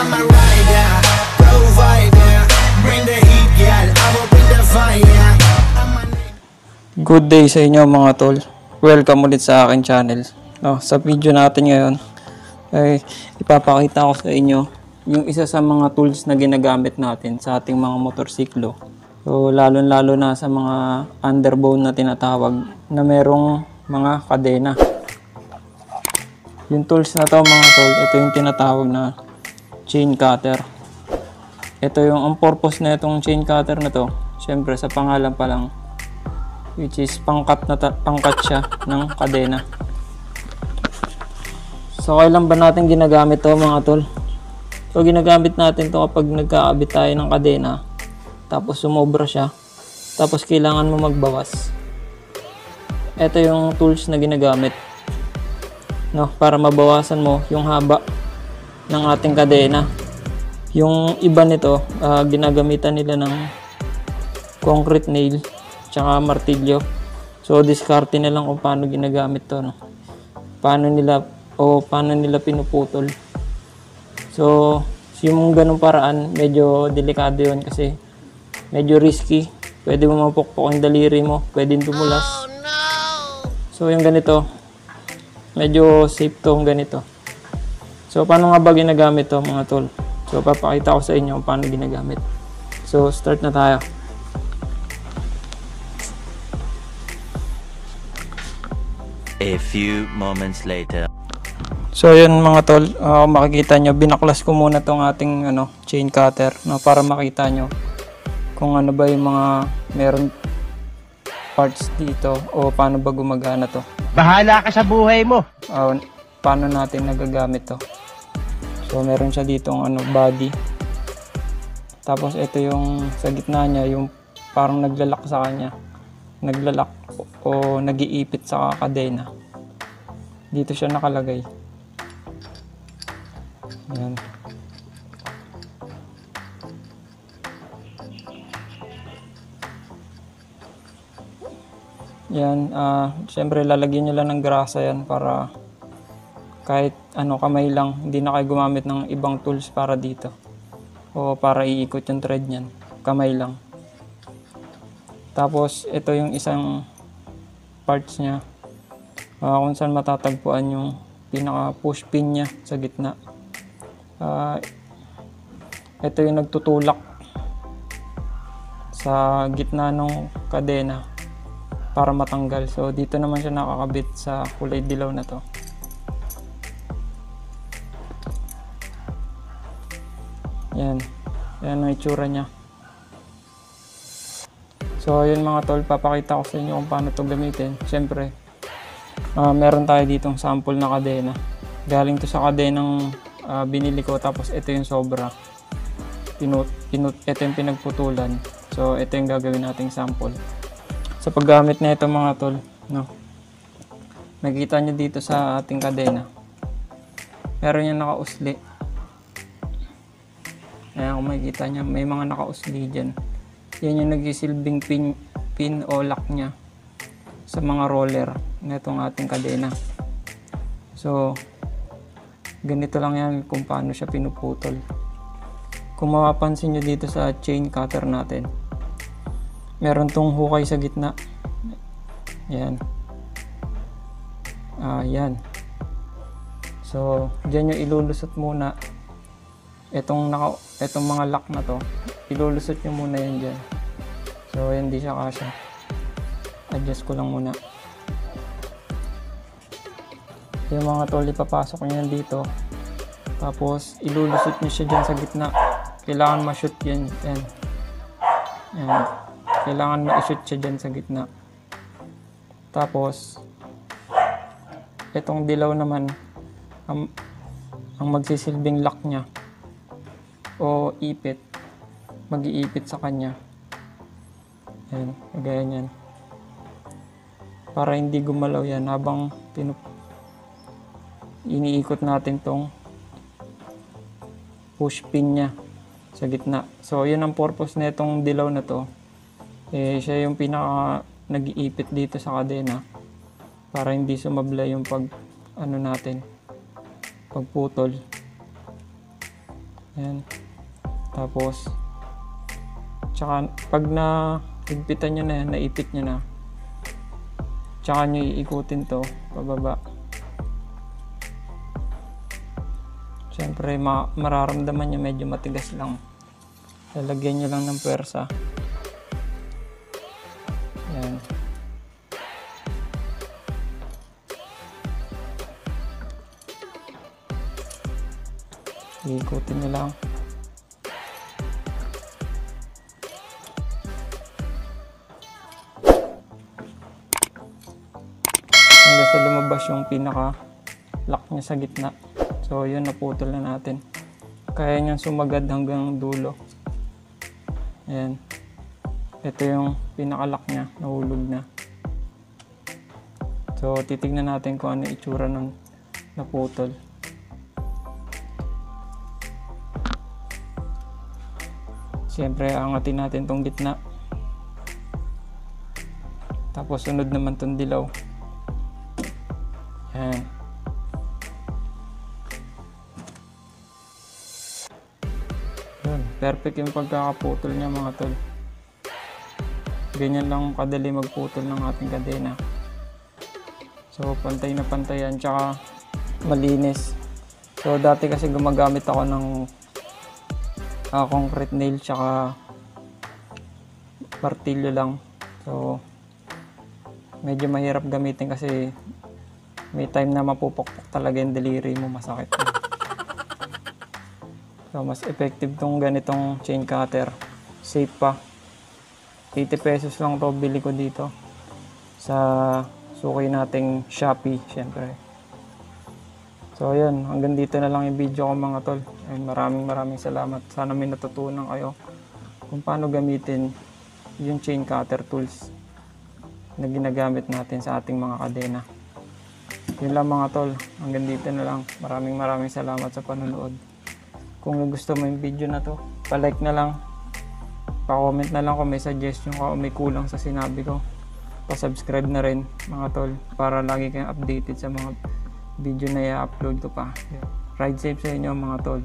I'm a rider, provider. Bring the heat, girl. I will bring the fire. Good day sa inyo mga tol. Welcome ulit sa akin channel. No, sa video natin ngayon ay ipapakita ko sa inyo yung isa sa mga tools na ginagamit natin sa ating mga motorsiklo. So lalo lalo na sa mga underbone na tinatawag na merong mga kadena. Yung tools na to mga tol, ito yung tinatawag na chain cutter. Ito yung ang purpose na itong chain cutter na to. Syempre sa pangalan pa lang which is pangkat na pangkat siya ng kadena. So kailan ba natin ginagamit to mga tol? So ginagamit natin to kapag nagkaabit tayo ng kadena tapos sumobra siya tapos kailangan mo magbawas. Ito yung tools na ginagamit no para mabawasan mo yung haba ng ating kadena. Yung iba nito ah, ginagamitan nila ng concrete nail tsaka martilyo. So diskarte na lang kung paano ginagamit to no. Paano nila o paano nila pinuputol. So yung ganung paraan medyo delikado yon kasi medyo risky. Pwede mo mapukpok ang daliri mo, pwedeng tumulas. So yung ganito, medyo safe to ang ganito. So paano nga ba ginagamit to mga tol? So papakita ko sa inyo kung paano ginagamit. So start na tayo. A few moments later. So yun mga tol, kung makikita nyo, binaklas ko muna tong ating ano, chain cutter no, para makita nyo kung ano ba yung mga meron parts dito o paano ba gumagana to. Bahala ka sa buhay mo. Ah, paano natin nagagamit to. So meron siya dito ano, body. Tapos ito yung sa gitna niya, yung parang naglalak sa kanya. Naglalak o, o nagiipit sa kadena. Dito siya nakalagay. Yan. Yan, ah, syempre lalagyan nyo lang ng grasa yan para kahit ano kamay lang, hindi na kayo gumamit ng ibang tools para dito. O para iikot yung thread niyan, kamay lang. Tapos ito yung isang parts niya ah, kung saan matatagpuan yung pinaka push pin niya sa gitna. Ah, ito yung nagtutulak sa gitna ng kadena para matanggal. So dito naman siya nakakabit sa kulay dilaw na to. Yan. Yan ang itsura niya. So yun mga tol, papakita ko sa inyo kung paano to gamitin. Siyempre, ah, meron tayo ditong sample na kadena. Galing to sa kadenang ah, binili ko tapos ito yung sobra. Pinut, pinut, ito yung pinagputulan. So ito yung gagawin nating sample. Sa paggamit na ito mga tol, no. Nakita nyo dito sa ating kadena. Meron yung nakausli. Ayan kung makikita nyo, may mga nakausli dyan. Yan yung nagsisilbing pin, pin o lock niya sa mga roller na itong ating kadena. So, ganito lang yan kung paano siya pinuputol. Kung mapapansin nyo dito sa chain cutter natin, meron tong hukay sa gitna. Yan. Ah, yan. So, diyan yung ilulusot muna. Itong naka, itong mga lock na to, ilulusot nyo muna yan dyan. So, hindi siya kasha. Adjust ko lang muna. Yung mga tol, ipapasok nyo yan dito. Tapos, ilulusot nyo siya dyan sa gitna. Kailangan ma-shoot yan. Yan. Yan. Kailangan ma-shoot siya dyan sa gitna. Tapos, itong dilaw naman, ang, ang magsisilbing lock niya o ipit, mag-iipit sa kanya. Yan, kagaya niyan. Para hindi gumalaw yan habang pinup iniikot natin tong push pin niya sa gitna. So, yun ang purpose na itong dilaw na to. Eh, siya yung pinaka nag-iipit dito sa kadena para hindi sumabla yung pag ano natin pagputol Yan. Tapos, tsaka pag na higpitan nyo na yan, naipit nyo na, tsaka nyo iikutin to, pababa. Siyempre, ma mararamdaman nyo medyo matigas lang. Lalagyan nyo lang ng pwersa. Yan. Iikutin nyo lang. Lumabas yung pinaka lock niya sa gitna. So yun, naputol na natin. Kaya niyang sumagad hanggang dulo. Ayan. Ito yung pinaka-lock niya. Nahulog na. So titignan natin kung ano itsura ng naputol. Siyempre, angatin natin tong gitna. Tapos sunod naman tong dilaw. Yan. Yun, perfect yung pagkakaputol niya mga tol. Ganyan lang kadali magputol ng ating kadena. So, pantay na pantay yan, tsaka malinis. So, dati kasi gumagamit ako ng ah, concrete nail tsaka martilyo lang. So, medyo mahirap gamitin kasi may time na mapupukpok talaga yung deliri mo, masakit. So, mas effective tong ganitong chain cutter. Safe pa. 80 pesos lang to bili ko dito sa suki nating Shopee, syempre. So, ayun. Hanggang dito na lang yung video ko mga tol. Ayun, maraming maraming salamat. Sana may natutunan kayo kung paano gamitin yung chain cutter tools na ginagamit natin sa ating mga kadena. Yun lang mga tol. Hanggang dito na lang. Maraming maraming salamat sa panonood. Kung gusto mo yung video na to, pa-like na lang. Pa-comment na lang kung may suggestion ka o may kulang sa sinabi ko. Pa-subscribe na rin mga tol para lagi kayong updated sa mga video na i-upload ko pa. Ride safe sa inyo mga tol.